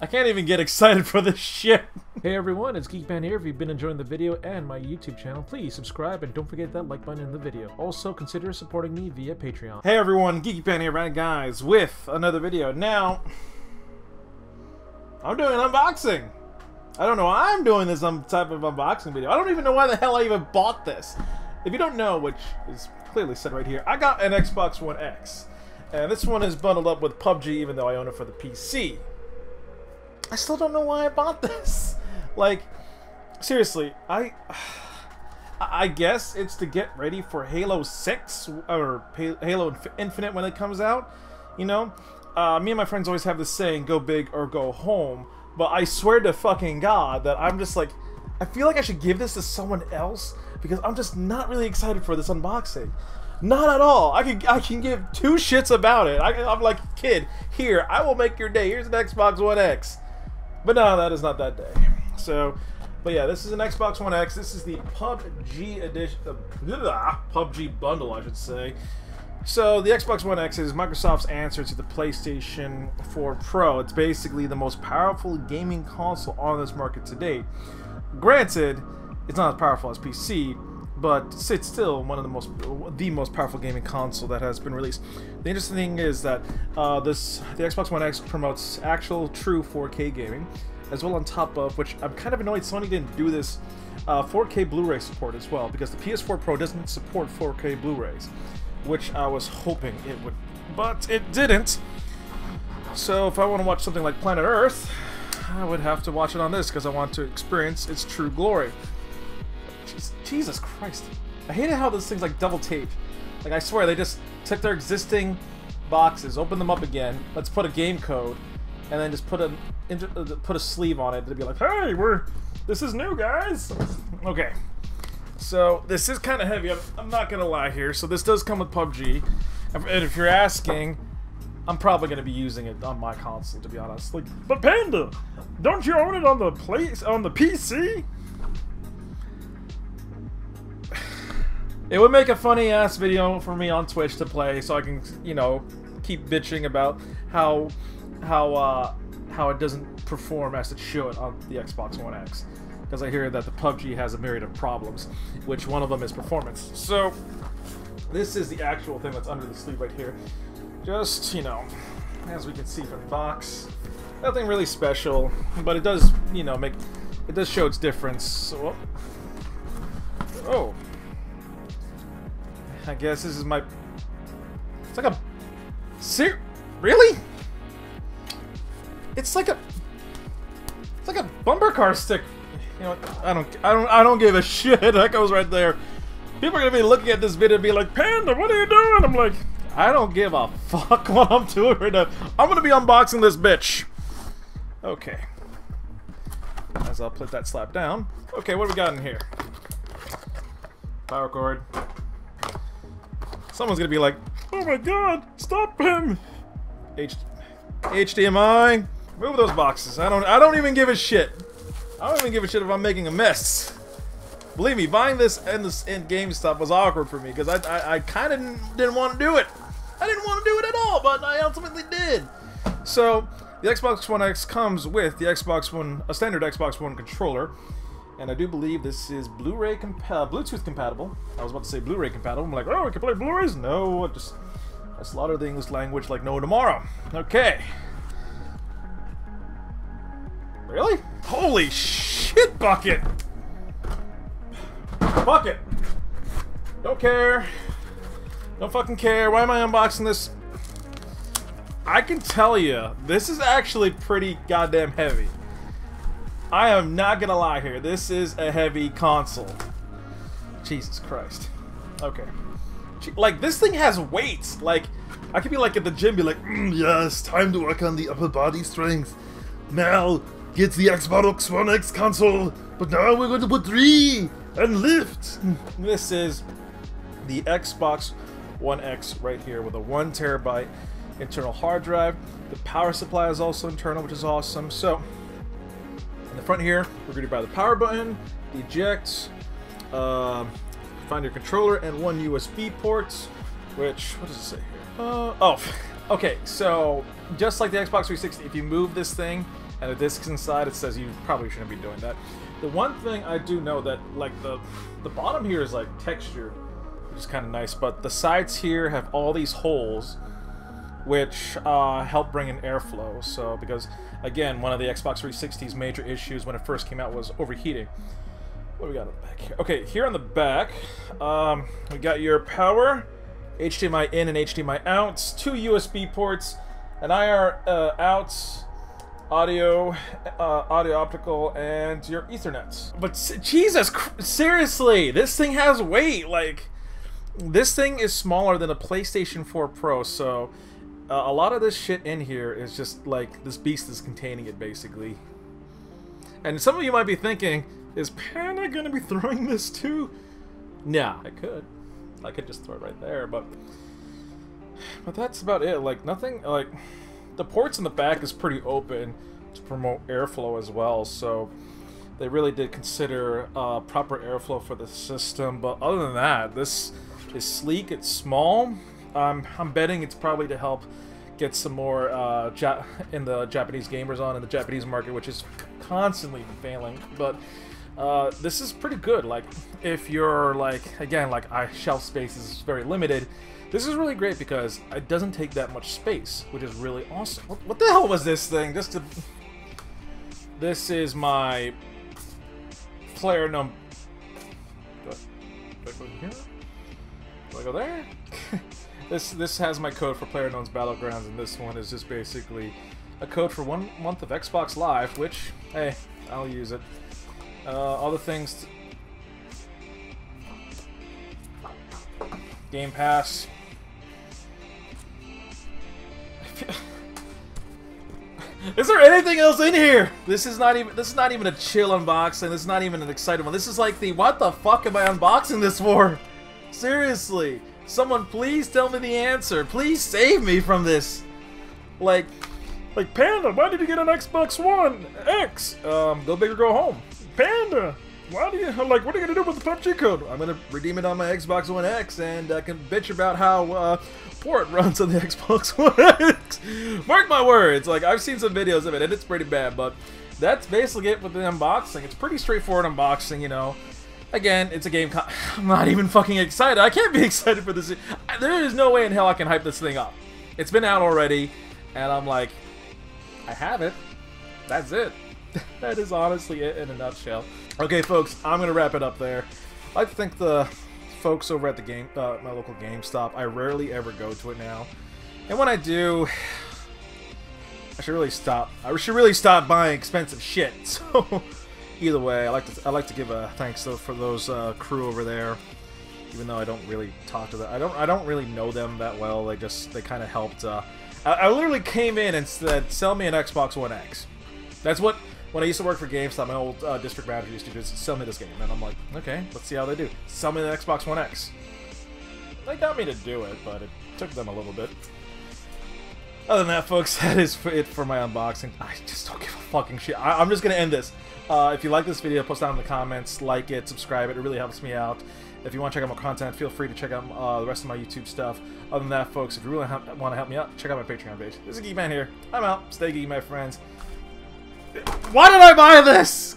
I can't even get excited for this shit. Hey everyone, it's Geekman here. If you've been enjoying the video and my YouTube channel, please subscribe and don't forget that like button in the video. Also, consider supporting me via Patreon. Hey everyone, Geekypan here, right guys, with another video. Now, I'm doing an unboxing. I don't know why I'm doing this type of unboxing video. I don't even know why the hell I even bought this. If you don't know, which is clearly said right here, I got an Xbox One X. And this one is bundled up with PUBG even though I own it for the PC. I still don't know why I bought this. Like, seriously, I... I guess it's to get ready for Halo 6 or Halo Infinite when it comes out. You know, uh, me and my friends always have this saying, go big or go home. But I swear to fucking God that I'm just like, I feel like I should give this to someone else because I'm just not really excited for this unboxing. Not at all. I can I can give two shits about it. I, am like, kid, here, I will make your day. Here's an Xbox One X. But no, that is not that day. So, but yeah, this is an Xbox One X. This is the PUBG edition, uh, PUBG bundle, I should say. So the Xbox One X is Microsoft's answer to the PlayStation 4 Pro. It's basically the most powerful gaming console on this market to date. Granted, it's not as powerful as PC, but it's still one of the most the most powerful gaming console that has been released. The interesting thing is that uh, this the Xbox One X promotes actual true 4K gaming, as well on top of which I'm kind of annoyed Sony didn't do this uh, 4K Blu-ray support as well because the PS4 Pro doesn't support 4K Blu-rays, which I was hoping it would, but it didn't. So if I want to watch something like Planet Earth, I would have to watch it on this because I want to experience its true glory. Jesus Christ. I hated how this thing's like double taped. Like I swear they just took their existing boxes, opened them up again. Let's put a game code, and then just put a uh, put a sleeve on it to be like, hey, we're this is new, guys. Okay. So this is kind of heavy. I'm, I'm, not gonna lie here. So this does come with PUBG, and if you're asking, I'm probably gonna be using it on my console to be honest. Like, but Panda, don't you own it on the place on the PC? It would make a funny ass video for me on Twitch to play, so I can, you know, keep bitching about how how uh, how it doesn't perform as it should on the Xbox One X. Because I hear that the PUBG has a myriad of problems, which one of them is performance. So this is the actual thing that's under the sleeve right here. Just, you know, as we can see from the box, nothing really special, but it does, you know, make it does show its difference. Oh, I guess this is my... It's like a... Ser really? It's like a... It's like a bumper car stick. You know, I don't, I don't, I don't give a shit. That goes right there. People are gonna be looking at this video and be like, Panda, what are you doing? I'm like, I don't give a fuck what I'm doing right now. I'm gonna be unboxing this bitch. Okay. As I'll put that slap down. Okay, what do we got in here? Power cord. Someone's gonna be like, oh my god, stop him! H HDMI, move those boxes. I don't I don't even give a shit. I don't even give a shit if I'm making a mess. Believe me, buying this in this in GameStop was awkward for me because I I, I kind of didn't want to do it. I didn't want to do it at all, but I ultimately did. So the Xbox One X comes with the Xbox One, a standard Xbox One controller, and I do believe this is Blu-ray compa Bluetooth compatible. I was about to say Blu-ray compatible. I'm like, oh, we can play Blu-rays? No, I just I slaughter the English language like no tomorrow. Okay. Really? Holy shit, bucket! Bucket! Don't care. Don't fucking care. Why am I unboxing this? I can tell you, this is actually pretty goddamn heavy. I am not gonna lie here. This is a heavy console. Jesus Christ. Okay. Like, this thing has weight. Like, I could be like at the gym, be like, mm, yes, time to work on the upper body strength. Now, get the Xbox One X console, but now we're going to put three and lift. This is the Xbox One X right here with a one terabyte internal hard drive. The power supply is also internal, which is awesome. So, the front here, we're greeted by the power button, eject, uh, find your controller, and one USB port, which, what does it say here? Uh, oh, okay, so just like the Xbox 360, if you move this thing, and the discs inside, it says you probably shouldn't be doing that. The one thing I do know that, like, the, the bottom here is, like, textured, which is kind of nice, but the sides here have all these holes, which uh, help bring in airflow. So, because, again, one of the Xbox 360's major issues when it first came out was overheating. What do we got on the back here? Okay, here on the back, um, we got your power, HDMI in and HDMI out, two USB ports, an IR uh, out, audio, uh, audio optical, and your Ethernet. But Jesus, seriously, this thing has weight. Like, this thing is smaller than a PlayStation 4 Pro, so uh, a lot of this shit in here is just like this beast is containing it, basically. And some of you might be thinking, is Panda gonna be throwing this too? Yeah, I could. I could just throw it right there, but but that's about it. Like nothing. Like the ports in the back is pretty open to promote airflow as well. So they really did consider uh, proper airflow for the system. But other than that, this is sleek. It's small. Um, I'm betting it's probably to help get some more uh, ja in the Japanese gamers on in the Japanese market, which is constantly failing. But uh, this is pretty good. Like, if you're like, again, like, I shelf space is very limited. This is really great because it doesn't take that much space, which is really awesome. What, what the hell was this thing? Just to... This is my player number. Do I, go here? Do I go there? this this has my code for PlayerUnknown's Battlegrounds, and this one is just basically a code for one month of Xbox Live, which, hey, I'll use it. Uh, other things. Game Pass. is there anything else in here? This is not even this is not even a chill unboxing. This is not even an exciting one. This is like the what the fuck am I unboxing this for? Seriously. Someone please tell me the answer. Please save me from this. Like like Panda, why did you get an Xbox One X? Um, go big or go home. Panda, why do you like? What are you gonna do with the PUBG code? I'm gonna redeem it on my Xbox One X, and I can bitch about how uh, poor it runs on the Xbox One X. Mark my words. Like I've seen some videos of it, and it's pretty bad. But that's basically it with the unboxing. It's pretty straightforward unboxing, you know. Again, it's a game. I'm not even fucking excited. I can't be excited for this. There is no way in hell I can hype this thing up. It's been out already, and I'm like, I have it. That's it. that is honestly it in a nutshell. Okay, folks, I'm gonna wrap it up there. I think the folks over at the game, uh, my local GameStop, I rarely ever go to it now, and when I do, I should really stop. I should really stop buying expensive shit. So, either way, I like to I like to give a thanks though for those uh, crew over there. Even though I don't really talk to them, I don't I don't really know them that well. They just they kind of helped. Uh, I, I literally came in and said, "Sell me an Xbox One X." That's what when I used to work for GameStop, my old uh, district manager used to just sell me this game, and I'm like, okay, let's see how they do. Sell me the Xbox One X. They got me to do it, but it took them a little bit. Other than that, folks, that is it for my unboxing. I just don't give a fucking shit. I am just gonna end this. Uh, if you like this video, post down in the comments, like it, subscribe it. It really helps me out. If you want to check out more content, feel free to check out uh, the rest of my YouTube stuff. Other than that, folks, if you really want to help me out, check out my Patreon page. This is Geek Man here. I'm out. Stay geeky, my friends. Why did I buy this?